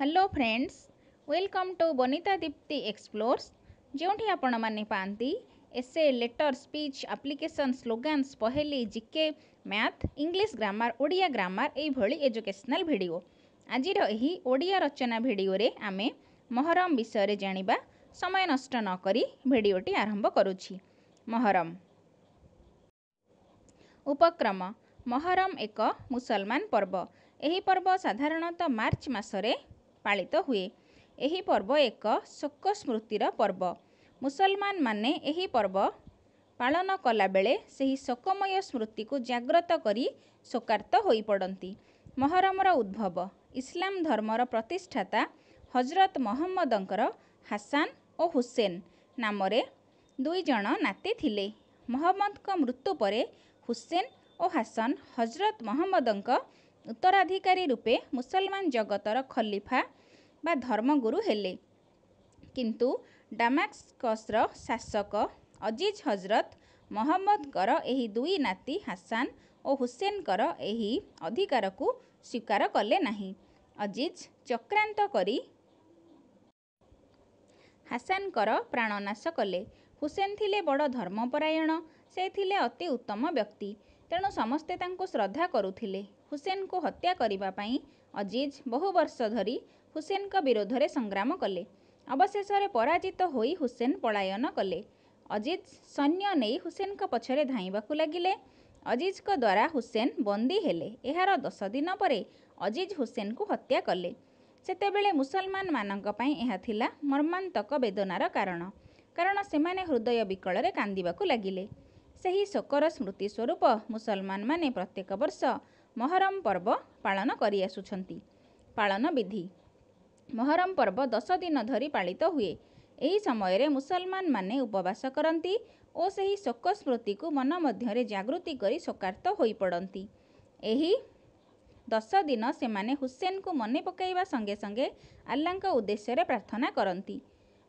Hello friends welcome to Banita Dipti explores ଯେଉଁଠି ଆପଣମାନେ ପାଆନ୍ତି essay letter speech application slogans ପହେଲି GK math English grammar Odia grammar ଏଇଭଳି educational video ଆଜିର ଏହି ଓଡ଼ିଆ ରଚନା ଭିଡ଼ିଓରେ ଆମେ ମହରମ ବିଷୟରେ ଜାଣିବା ସମୟ ନଷ୍ଟ ନକରି ଭିଡ଼ିଓଟି ଆରମ୍ଭ କରୁଛି। ମହରମ। ଉପକ୍ରମ। ମହରମ ଏକ ମୁସଲମାନ ପର୍ବ। ଏହି ପର୍ବ ସାଧାରଣତଃ ମାର୍ଚ୍ଚ ମାସରେ ପାଳିତ ହୁଏ। ଏହି ପର୍ବ ଏକ ଶୋକ ସ୍ମୃତିର ପର୍ବ। ମୁସଲମାନମାନେ ଏହି ପର୍ବ ପାଳନ କଲାବେଳେ ସେହି ଶୋକମୟ ସ୍ମୃତିକୁ ଜାଗ୍ରତ କରି ଶୋକାର୍ତ୍ତ ହୋଇପଡ଼ନ୍ତି। ମହରମର ଉଦ୍ଭବ। ଇସଲାମ ଧର୍ମର ପ୍ରତିଷ୍ଠାତା ହଜରତ ମହମ୍ମଦଙ୍କର ହାସାନ ଓ ହୁସେନ ନାମରେ ଦୁଇ ଜଣ ନାତି ଥିଲେ। ମହମ୍ମଦଙ୍କ ମୃତ୍ୟୁ ପରେ ହୁସେନ ଓ ହାସନ ହଜରତ ମହମ୍ମଦଙ୍କ ଉତ୍ତରାଧିକାରୀ ରୂପେ ମୁସଲମାନ ଜଗତର ଖଲିଫା ବା ଧର୍ମଗୁରୁ ହେଲେ କିନ୍ତୁ ଡାମାସ୍କସର ଶାସକ ଅଜିଜ ହଜରତ ମହମ୍ମଦଙ୍କର ଏହି ଦୁଇ ନାତି ହାସାନ ଓ ହୁସେନଙ୍କର ଏହି ଅଧିକାରକୁ ସ୍ୱୀକାର କଲେ ନାହିଁ ଅଜିଜ ଚକ୍ରାନ୍ତ କରି ହାସାନଙ୍କର ପ୍ରାଣନାଶ କଲେ ହୁସେନ ଥିଲେ ବଡ଼ ଧର୍ମପରାୟଣ ସେ ଥିଲେ ଅତି ଉତ୍ତମ ବ୍ୟକ୍ତି ତେଣୁ ସମସ୍ତେ ତାଙ୍କୁ ଶ୍ରଦ୍ଧା କରୁଥିଲେ। ହୁସେନଙ୍କୁ ହତ୍ୟା କରିବା ପାଇଁ ଅଜିଜ ବହୁ ବର୍ଷ ଧରି ହୁସେନଙ୍କ ବିରୋଧରେ ସଂଗ୍ରାମ କଲେ। ଅବଶେଷରେ ପରାଜିତ ହୋଇ ହୁସେନ ପଳାୟନ କଲେ। ଅଜିଜ ସୈନ୍ୟ ନେଇ ହୁସେନଙ୍କ ପଛରେ ଧାଇଁବାକୁ ଲାଗିଲେ। ଅଜିଜଙ୍କ ଦ୍ୱାରା ହୁସେନ ବନ୍ଦୀ ହେଲେ। ଏହାର ଦଶ ଦିନ ପରେ ଅଜିଜ ହୁସେନଙ୍କୁ ହତ୍ୟା କଲେ। ସେତେବେଳେ ମୁସଲମାନମାନଙ୍କ ପାଇଁ ଏହା ଥିଲା ମର୍ମାନ୍ତକ ବେଦନାର କାରଣ। କାରଣ ସେମାନେ ହୃଦୟ ବିକଳରେ କାନ୍ଦିବାକୁ ଲାଗିଲେ। ସେହି ଶୋକର ସ୍ମୃତି ସ୍ୱରୂପ ମୁସଲମାନମାନେ ପ୍ରତ୍ୟେକ ବର୍ଷ ମହରମ ପର୍ବ ପାଳନ କରିଆସୁଛନ୍ତି। ପାଳନ ବିଧି। ମହରମ ପର୍ବ ଦଶ ଦିନ ଧରି ପାଳିତ ହୁଏ। ଏହି ସମୟରେ ମୁସଲମାନମାନେ ଉପବାସ କରନ୍ତି ଓ ସେହି ଶୋକ ସ୍ମୃତିକୁ ମନ ମଧ୍ୟରେ ଜାଗୃତି କରି ଶୋକାର୍ତ୍ତ ହୋଇପଡ଼ନ୍ତି। ଏହି ଦଶ ଦିନ ସେମାନେ ହୁସେନଙ୍କୁ ମନେ ପକାଇବା ସଙ୍ଗେ ସଙ୍ଗେ ଆଲ୍ଲାଙ୍କ ଉଦ୍ଦେଶ୍ୟରେ ପ୍ରାର୍ଥନା କରନ୍ତି।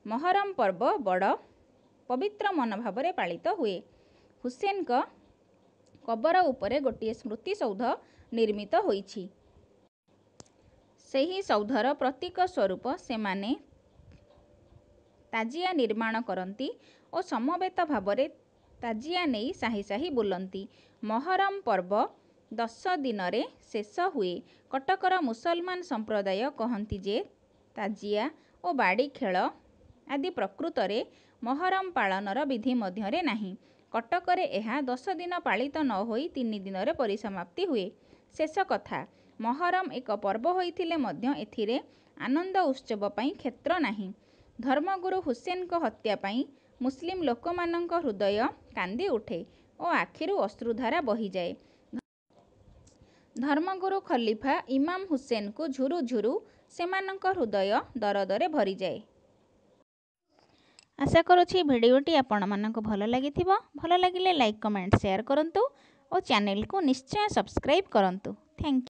ମହରମ ପର୍ବ ବଡ଼ ପବିତ୍ର ମନୋଭାବରେ ପାଳିତ ହୁଏ। ହୁସେନଙ୍କ କବର ଉପରେ ଗୋଟିଏ ସ୍ମୃତିସୌଧ ନିର୍ମିତ ହୋଇଛି। ସେହି ସୌଧର ପ୍ରତୀକ ସ୍ୱରୂପ ସେମାନେ ତାଜିଆ ନିର୍ମାଣ କରନ୍ତି ଓ ସମବେତ ଭାବରେ ତାଜିଆ ନେଇ ସାହି ସାହି ବୁଲନ୍ତି। ମହରମ ପର୍ବ ଦଶ ଦିନରେ ଶେଷ ହୁଏ। କଟକର ମୁସଲମାନ ସମ୍ପ୍ରଦାୟ କହନ୍ତି ଯେ ତାଜିଆ ଓ ବାଡ଼ି ଖେଳ ଆଦି ପ୍ରକୃତରେ ମହରମ ପାଳନର ବିଧି ମଧ୍ୟରେ ନାହିଁ। କଟକରେ ଏହା ଦଶ ଦିନ ପାଳିତ ନ ହୋଇ ତିନି ଦିନରେ ପରିସମାପ୍ତି ହୁଏ। ଶେଷ କଥା ମହରମ ଏକ ପର୍ବ ହୋଇଥିଲେ ମଧ୍ୟ ଏଥିରେ ଆନନ୍ଦ ଉତ୍ସବ ପାଇଁ କ୍ଷେତ୍ର ନାହିଁ। ଧର୍ମଗୁରୁ ହୁସେନଙ୍କ ହତ୍ୟା ପାଇଁ ମୁସଲିମ ଲୋକମାନଙ୍କ ହୃଦୟ କାନ୍ଦି ଉଠେ ଓ ଆଖିରୁ ଅଶ୍ରୁଧାରା ବହିଯାଏ। ଧର୍ମଗୁରୁ ଖଲିଫା ଇମାମ ହୁସେନଙ୍କୁ ଝୁରୁ ଝୁରୁ ସେମାନଙ୍କ ହୃଦୟ ଦରଦରେ ଭରିଯାଏ। ଆଶା କରୁଛି ଭିଡ଼ିଓଟି ଆପଣମାନଙ୍କୁ ଭଲ ଲାଗିଥିବ ଭଲ ଲାଗିଲେ ଲାଇକ୍ କମେଣ୍ଟ ସେୟାର କରନ୍ତୁ ଓ ଚ୍ୟାନେଲକୁ ନିଶ୍ଚୟ ସବସ୍କ୍ରାଇବ୍ କରନ୍ତୁ ଥ୍ୟାଙ୍କ